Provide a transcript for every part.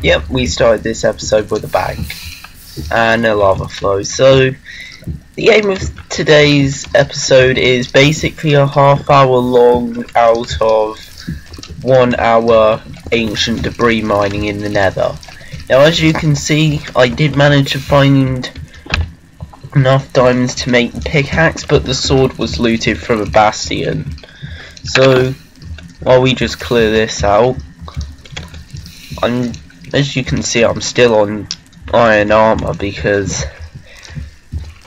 Yep, we started this episode with a bang and a lava flow. So, the aim of today's episode is basically a half hour long out of one hour ancient debris mining in the nether. Now, as you can see, I did manage to find enough diamonds to make the pickaxe, but the sword was looted from a bastion. So, while we just clear this out, I'm, as you can see, I'm still on iron armor because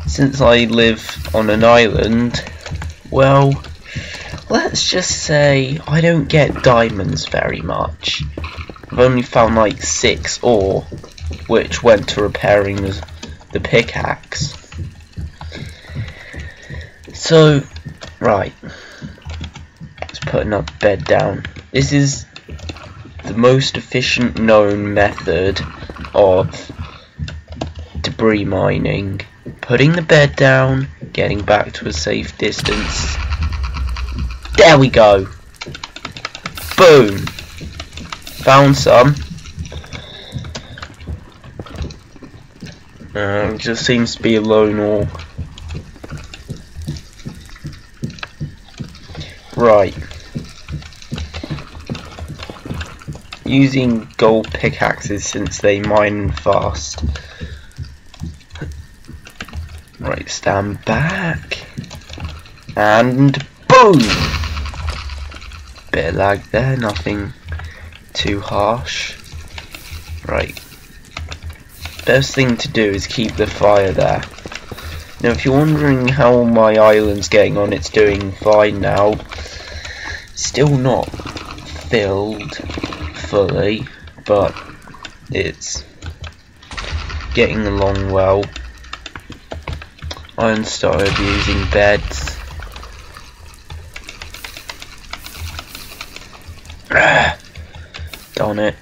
since I live on an island, well, let's just say I don't get diamonds very much. I've only found like six ore, which went to repairing the, pickaxe. So, right, let's put another bed down. This is the most efficient known method of debris mining. Putting the bed down, getting back to a safe distance. There we go. Boom. Found some. Uh, just seems to be a lone ore. Right. Using gold pickaxes since they mine fast. Right, stand back. And boom! Bit of lag there, nothing too harsh. Right. Best thing to do is keep the fire there. Now if you're wondering how my island's getting on, it's doing fine now. Still not filled fully, but it's getting along well. I started using beds. Darn it.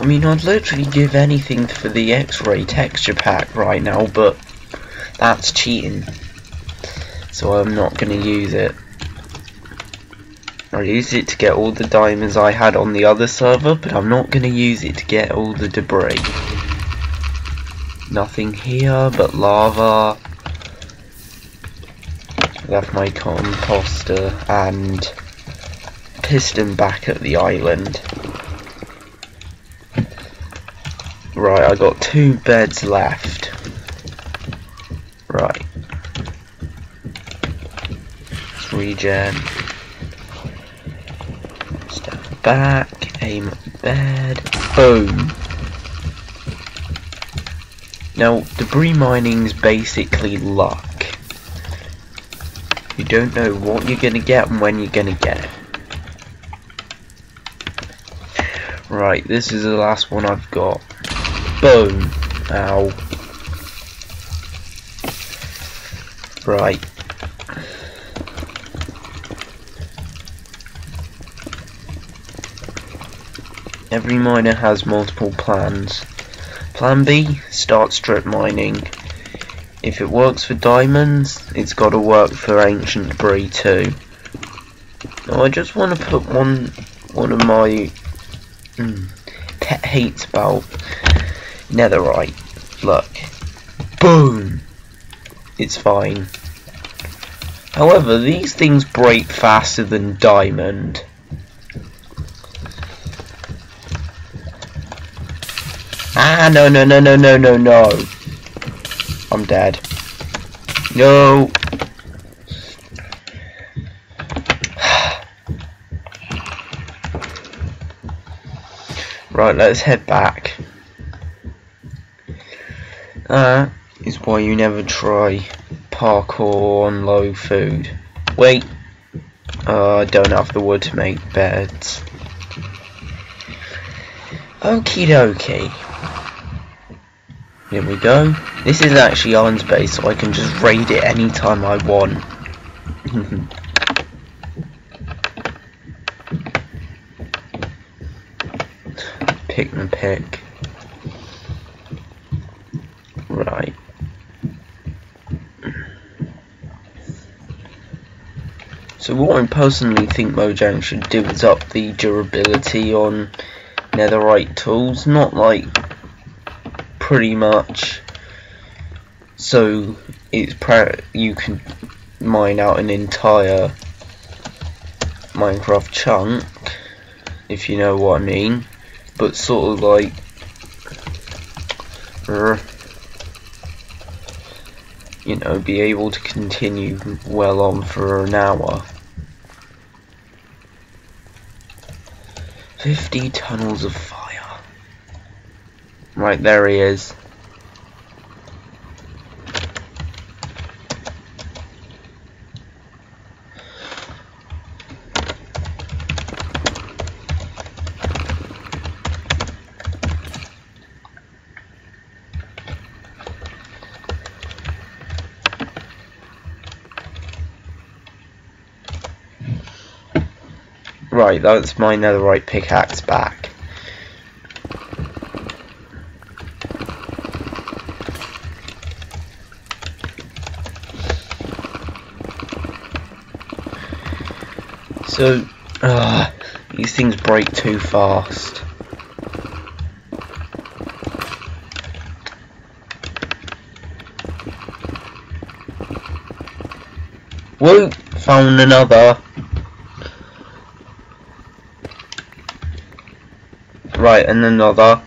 I mean, I'd literally give anything for the X-ray texture pack right now, but that's cheating. So I'm not going to use it. I used it to get all the diamonds I had on the other server, but I'm not going to use it to get all the debris. Nothing here but lava. Left my composter and piston back at the island. Right, I got two beds left. Right. Let's regen. Back, aim at bed. Boom. Now, debris mining is basically luck. You don't know what you're gonna get and when you're gonna get it. Right, this is the last one I've got. Boom. Ow. Right. Every miner has multiple plans. Plan B, start strip mining. If it works for diamonds, it's got to work for ancient debris too. Now I just want to put one one of my mm, pet hates about netherite. Look, boom, it's fine. However, these things break faster than diamond. Ah, no, no, no, no, no, no, no. I'm dead. No. right, let's head back. That is why you never try parkour on low food. Wait. Uh, I don't have the wood to make beds. Okie dokie. Here we go. This is actually Iron's base, so I can just raid it anytime I want. pick and pick. Right. So what I personally think Mojang should do is up the durability on netherite tools, not like pretty much. So it's you can mine out an entire Minecraft chunk if you know what I mean. But sort of like you know be able to continue well on for an hour. 50 tunnels of right there he is Right, that's my netherite pickaxe back. So, uh, these things break too fast. Whoa, found another. Right, and another.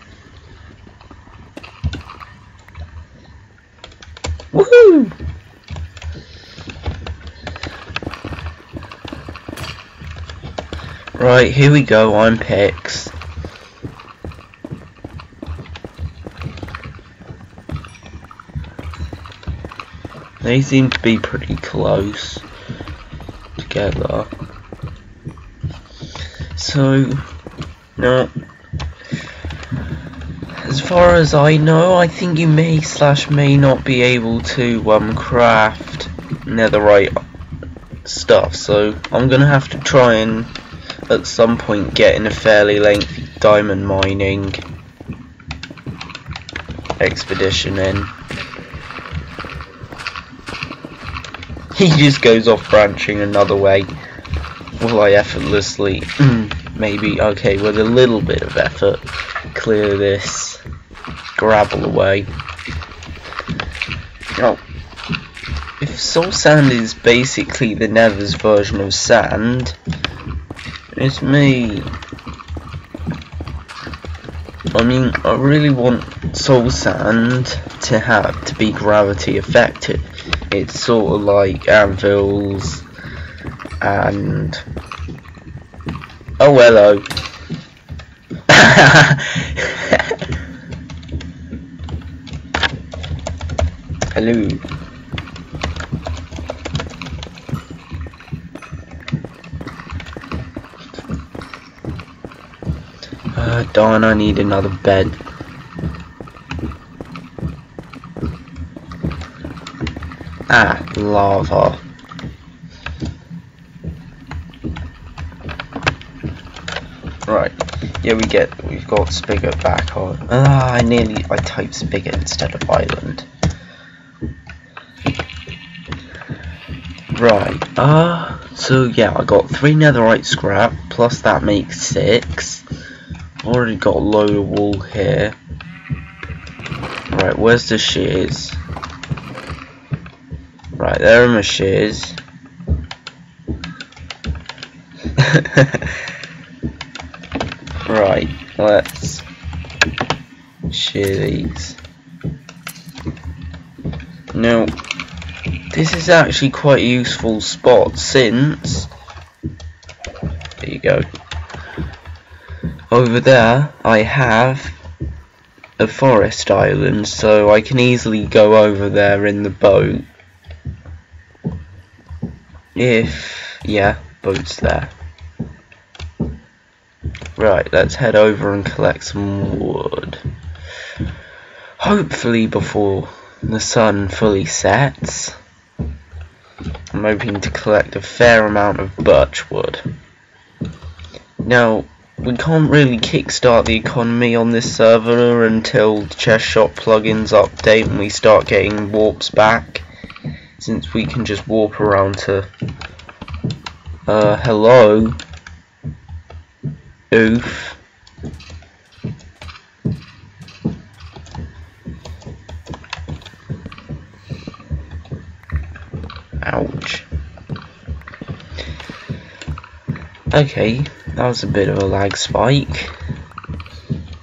Right, here we go, I'm Pix. They seem to be pretty close together. So, no, as far as I know, I think you may slash may not be able to um, craft netherite stuff, so I'm gonna have to try and at some point get in a fairly lengthy diamond mining expedition in. He just goes off branching another way. Will I effortlessly, hmm, maybe, okay, with a little bit of effort, clear this gravel away. Now, if soul sand is basically the nether's version of sand, it's me. I mean, I really want soul sand to have to be gravity effective. It's sort of like anvils and oh hello. Hello. Uh, darn, I need another bed. Ah, lava. Right, yeah, we get, we've got spigot back on. Ah, I nearly, I typed spigot instead of island. Right, uh, so yeah, I got three netherite scrap, plus that makes six. Already got a load of wool here. Right, where's the shears? Right, there are my shears. right, let's shear these. No, this is actually quite a useful spot since there you go over there I have a forest island so I can easily go over there in the boat. If yeah boat's there. Right let's head over and collect some wood. Hopefully before the sun fully sets. I'm hoping to collect a fair amount of birch wood. Now, we can't really kickstart the economy on this server until the chest shop plugins update and we start getting warps back since we can just warp around to Uh, hello? Oof. Ouch. Okay, that was a bit of a lag spike.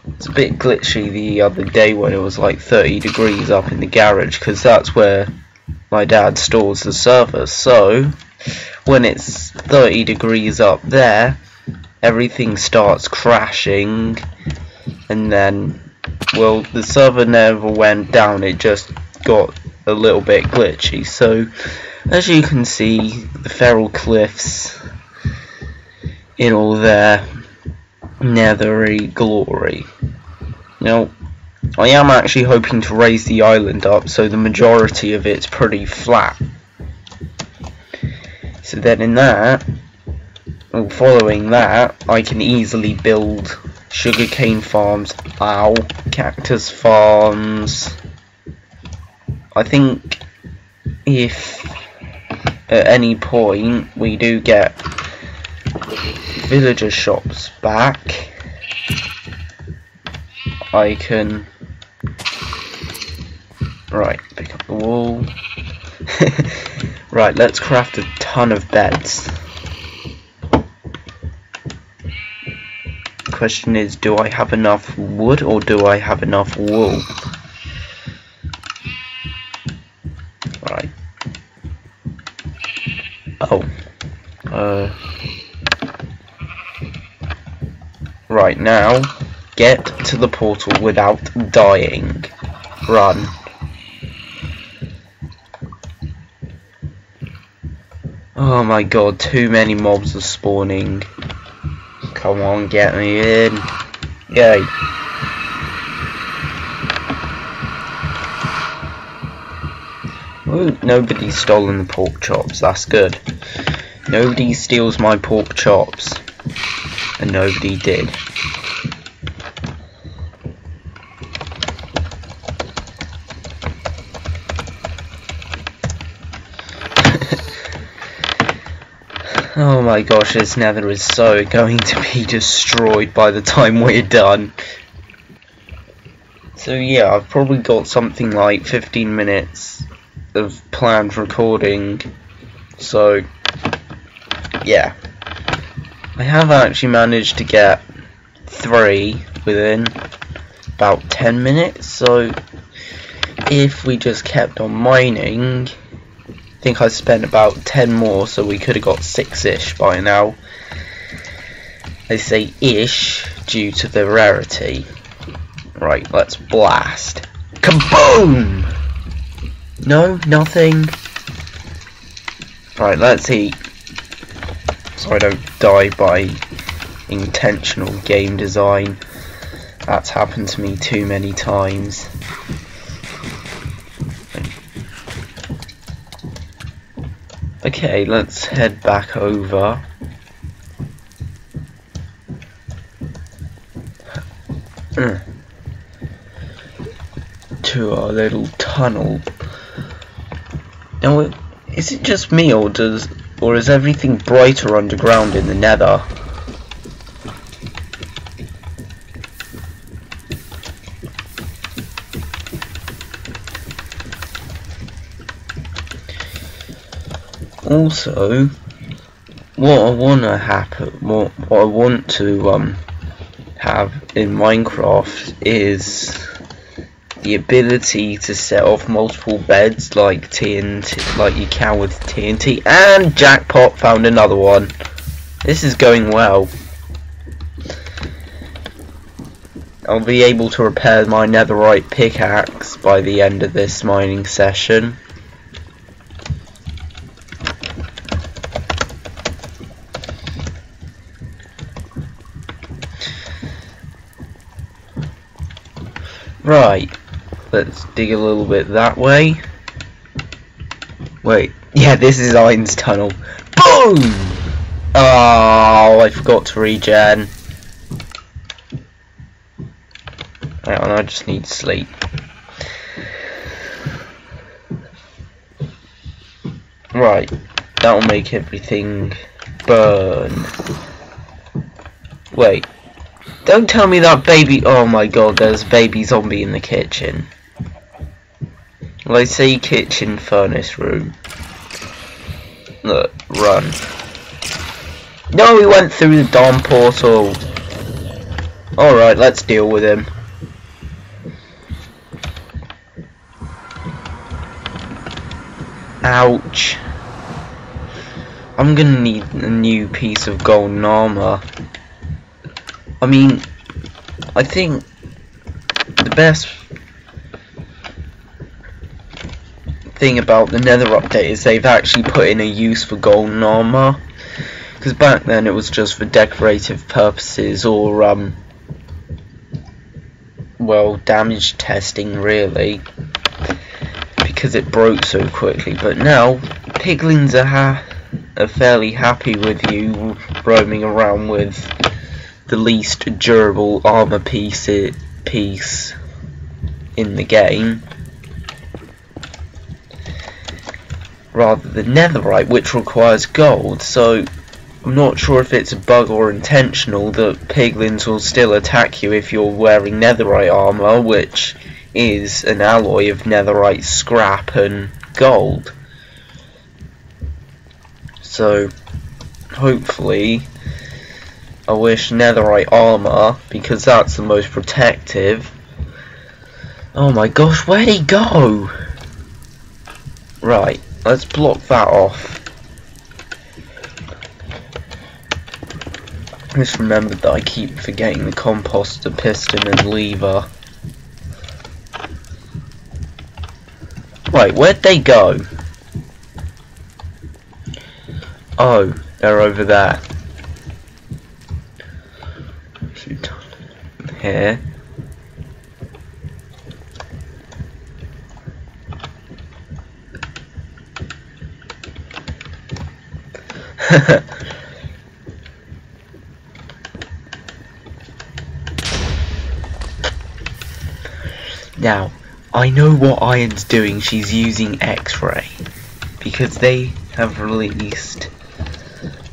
It's a bit glitchy the other day when it was like 30 degrees up in the garage because that's where my dad stores the server. So, when it's 30 degrees up there, everything starts crashing and then, well, the server never went down, it just got a little bit glitchy. So, as you can see, the Feral Cliffs in all their nethery glory. Now, I am actually hoping to raise the island up so the majority of it's pretty flat. So then in that, well, following that, I can easily build sugarcane farms, ow, cactus farms. I think if at any point we do get villager shops back, I can right pick up the wool. right, let's craft a ton of beds. Question is, do I have enough wood or do I have enough wool? Right. Oh. Uh. Right now, get to the portal without dying. Run. Oh my god, too many mobs are spawning. Come on, get me in. Yay. Ooh, nobody's stolen the pork chops, that's good. Nobody steals my pork chops. And nobody did. oh my gosh, this nether is so going to be destroyed by the time we're done. So yeah, I've probably got something like 15 minutes of planned recording. So yeah. I have actually managed to get three within about 10 minutes, so if we just kept on mining, I think I spent about 10 more, so we could have got 6-ish by now. They say ish due to the rarity. Right, let's blast. Kaboom! No, nothing. Right, let's eat so I don't die by intentional game design. That's happened to me too many times. Okay, let's head back over. to our little tunnel. Now, is it just me or does or is everything brighter underground in the nether? Also, what I want to happen, what, what I want to um have in Minecraft is the ability to set off multiple beds like TNT, like you can with TNT, and jackpot found another one. This is going well. I'll be able to repair my netherite pickaxe by the end of this mining session. Right. Let's dig a little bit that way. Wait, yeah, this is Iron's tunnel. Boom! Oh, I forgot to regen. Hang on, I just need sleep. Right, that'll make everything Burn. Wait. Don't tell me that baby- oh my god, there's baby zombie in the kitchen. I say kitchen furnace room. Look, run. No, he went through the dawn portal. Alright, let's deal with him. Ouch. I'm gonna need a new piece of golden armor. I mean, I think the best thing about the Nether update is they've actually put in a use for golden armor. Because back then it was just for decorative purposes or, um, well, damage testing really. Because it broke so quickly. But now, piglins are, ha are fairly happy with you roaming around with the least durable armor piece, piece in the game. Rather than netherite, which requires gold, so I'm not sure if it's a bug or intentional that piglins will still attack you if you're wearing netherite armor, which is an alloy of netherite scrap and gold. So, hopefully, I wish netherite armor, because that's the most protective. Oh my gosh, where'd he go? Right. Let's block that off. Just remembered that I keep forgetting the composter, piston and lever. Wait, where'd they go? Oh, they're over there. Here. now, I know what Iron's doing. She's using X-ray because they have released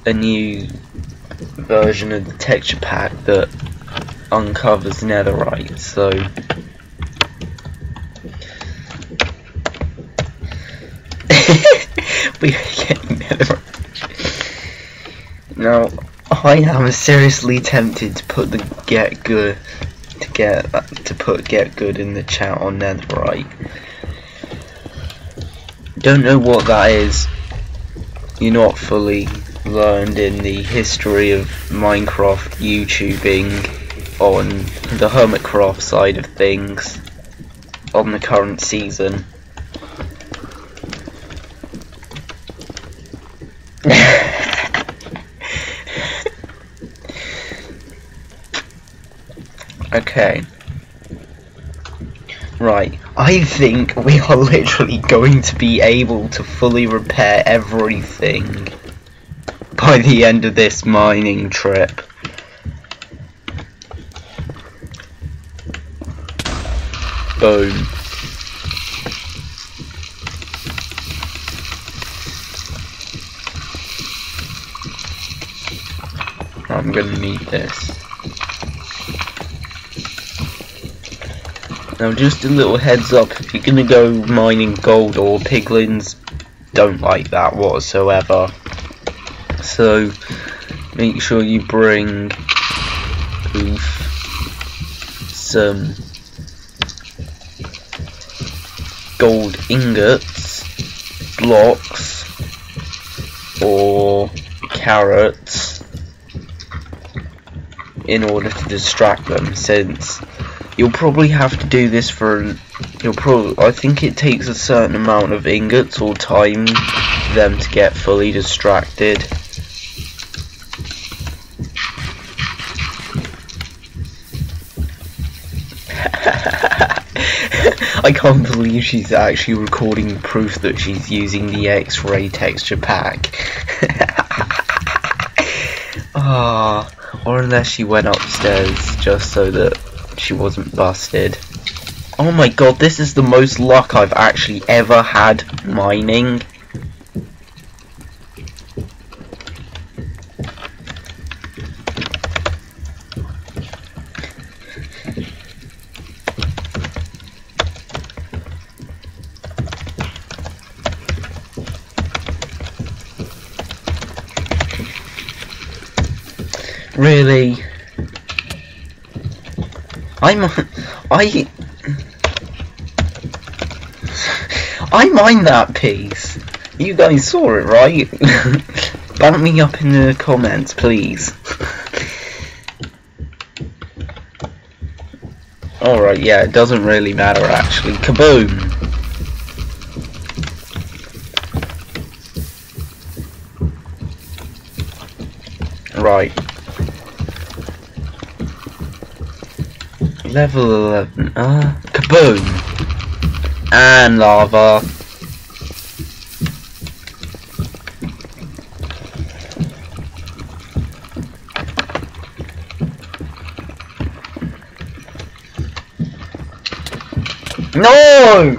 a new version of the texture pack that uncovers netherite. So we are getting netherite. Now, I am seriously tempted to put the get good to get to put get good in the chat on netherite. Don't know what that is. You're not fully learned in the history of Minecraft YouTubing on the Hermitcraft side of things on the current season. Okay. Right, I think we are literally going to be able to fully repair everything by the end of this mining trip. Boom. I'm gonna need this. Now just a little heads up, if you're to go mining gold or piglins, don't like that whatsoever. So make sure you bring oof, some gold ingots, blocks, or carrots in order to distract them since You'll probably have to do this for. You'll probably. I think it takes a certain amount of ingots or time for them to get fully distracted. I can't believe she's actually recording proof that she's using the X-ray texture pack. Ah, oh, or unless she went upstairs just so that she wasn't busted. Oh my god, this is the most luck I've actually ever had mining. Really? I'm I I mined that piece. You guys saw it, right? Bump me up in the comments, please. Alright, yeah, it doesn't really matter actually. Kaboom! Right. Level 11. Uh, kaboom! And lava. No!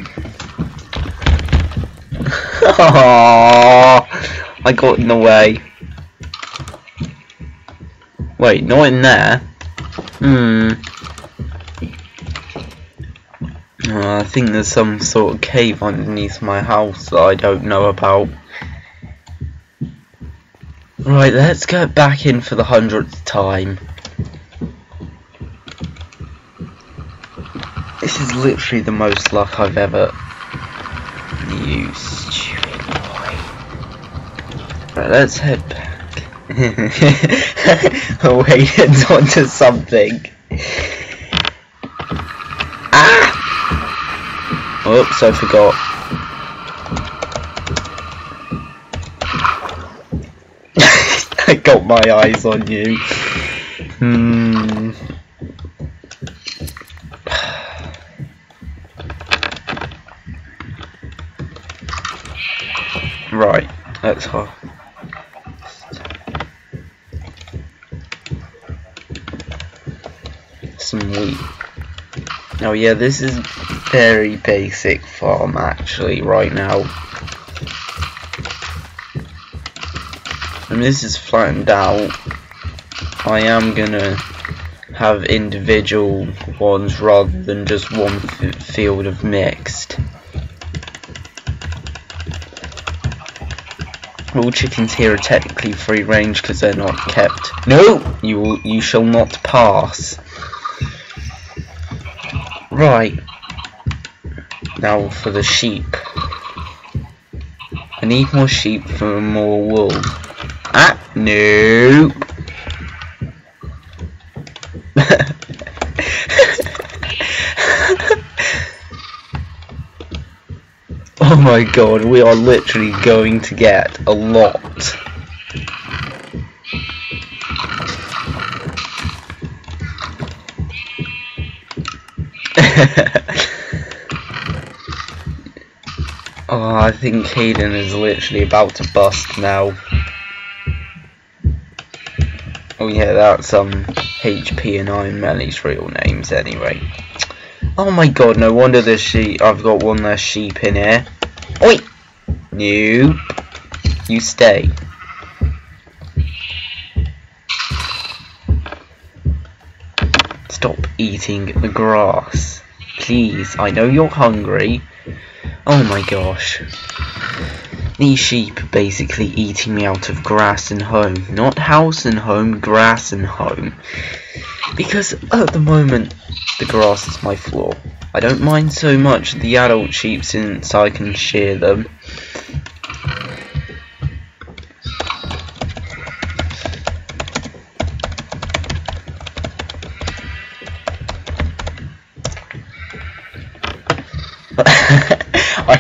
I got in the way. Wait, not in there. Hmm. Think there's some sort of cave underneath my house that I don't know about. Right, let's get back in for the hundredth time. This is literally the most luck I've ever boy. Right, let's head back. oh wait, it's onto something. Ah! Oops, I forgot. I got my eyes on you. Hmm. Right, that's all. Some wheat. Oh yeah, this is very basic farm actually right now. And this is flattened out. I am gonna have individual ones rather than just one field of mixed. All chickens here are technically free range because they're not kept. No! You will, you shall not pass. Right. Now for the sheep. I need more sheep for more wool. Ah, no. Oh my god, we are literally going to get a lot. oh, I think Hayden is literally about to bust now. Oh yeah, that's um HP and Iron Melly's real names anyway. Oh my god, no wonder this sheep I've got one less sheep in here. Oi! Nope. You stay. Stop eating the grass. Please, I know you're hungry. Oh my gosh. These sheep basically eating me out of grass and home. Not house and home, grass and home. Because at the moment, the grass is my floor. I don't mind so much the adult sheep since I can shear them.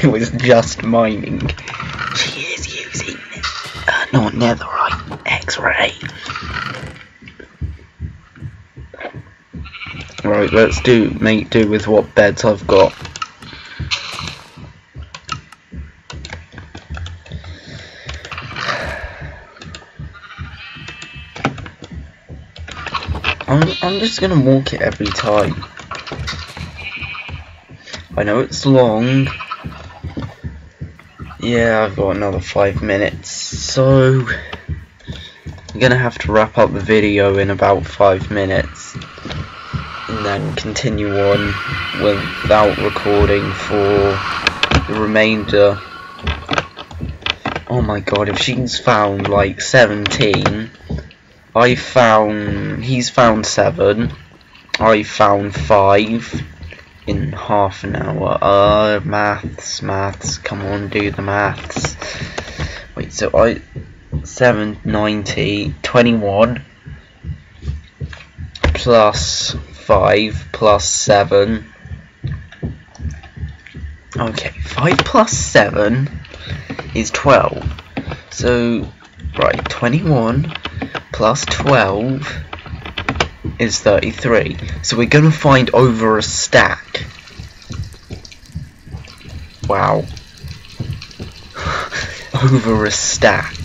was just mining. She is using uh, not netherite, X-ray. Right, let's do make do with what beds I've got. I'm I'm just gonna walk it every time. I know it's long. Yeah, I've got another five minutes, so I'm gonna have to wrap up the video in about five minutes and then continue on without recording for the remainder. Oh my god, if she's found like 17, I found he's found seven. I found five in half an hour. Uh, maths, maths. Come on, do the maths. Wait, so I seven ninety twenty one plus five plus seven. Okay, five plus seven is twelve. So, right, twenty one plus 12 is 33. So we're going to find over a stack. Wow. over a stack.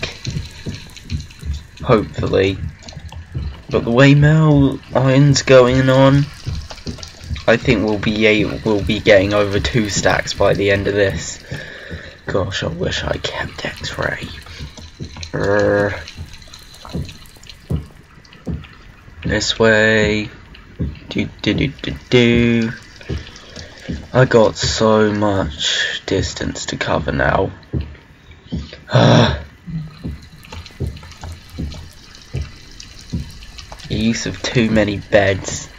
Hopefully. But the way Mel Iron's going on, I think we'll be able, we'll be getting over two stacks by the end of this. Gosh, I wish I kept X-ray. This way. Do do do do do. I got so much distance to cover now. use of too many beds.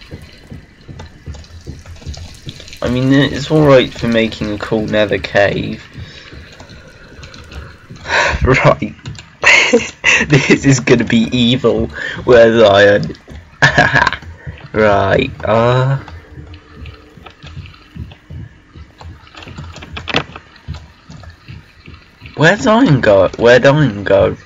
I mean, it's alright for making a cool nether cave. right. this is gonna be evil. Where's iron? right, uh... Where's Iron go? Where'd Iron go?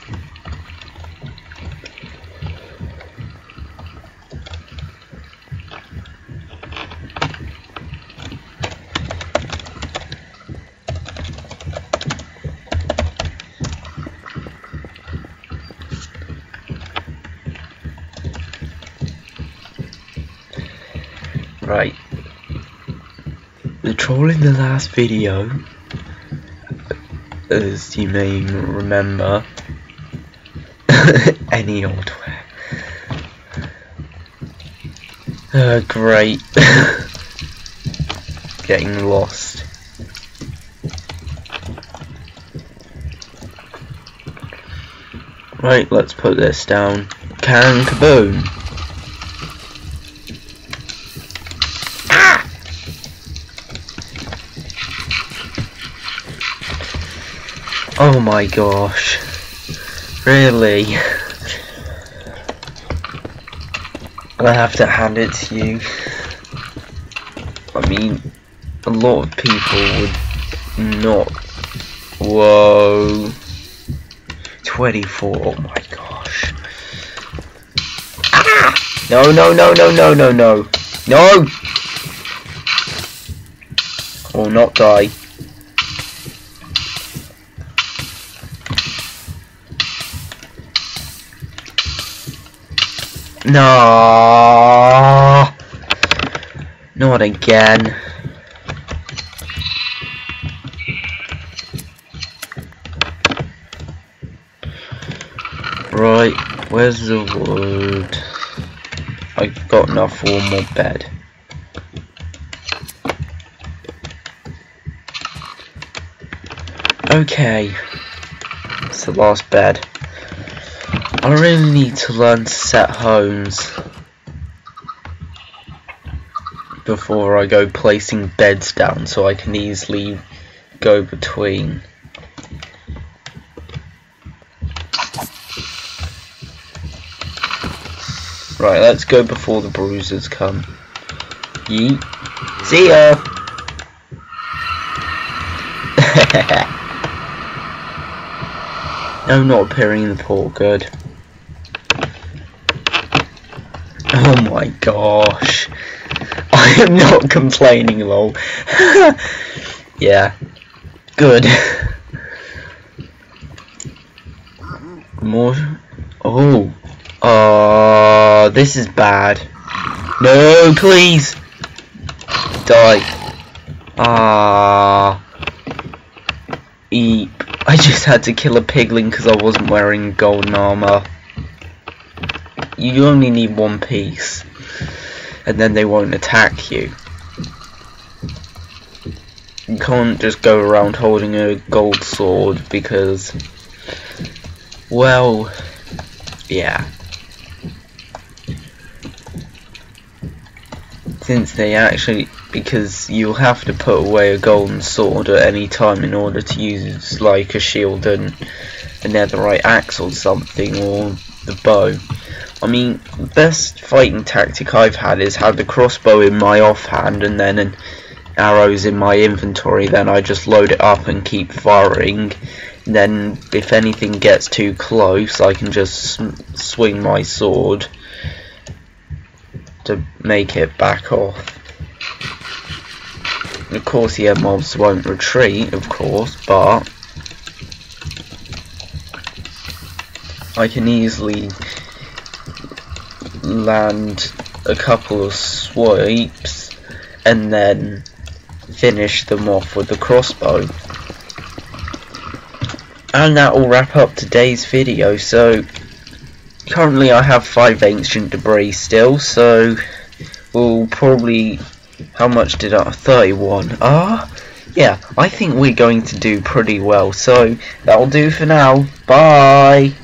Right. The troll in the last video, as you may remember, any old way. Uh, great. Getting lost. Right, let's put this down. Can kaboom. My gosh. Really? I have to hand it to you. I mean, a lot of people would not. Whoa. 24, oh my gosh. Ah! No, no, no, no, no, no, no. No! Or not die. No, not again. Right, where's the wood? I've got enough for one more bed. Okay, it's the last bed. I really need to learn to set homes before I go placing beds down so I can easily go between. Right, let's go before the bruisers come. Yeet. See ya! no, not appearing in the port, good. Oh my gosh. I am not complaining, lol. yeah. Good. More. Oh. Uh, this is bad. No, please. Die. Ah. Eep. I just had to kill a piglin because I wasn't wearing golden armor you only need one piece and then they won't attack you. You can't just go around holding a gold sword because well yeah. Since they actually because you'll have to put away a golden sword at any time in order to use like a shield and a netherite axe or something or the bow. I mean, best fighting tactic I've had is have the crossbow in my offhand and then an arrows in my inventory. Then I just load it up and keep firing. Then if anything gets too close I can just swing my sword to make it back off. Of course yeah mobs won't retreat of course but I can easily land a couple of swipes and then finish them off with the crossbow. And that will wrap up today's video. So currently I have 5 ancient debris still, so we'll probably how much did I 31 ah yeah I think we're going to do pretty well so that'll do for now bye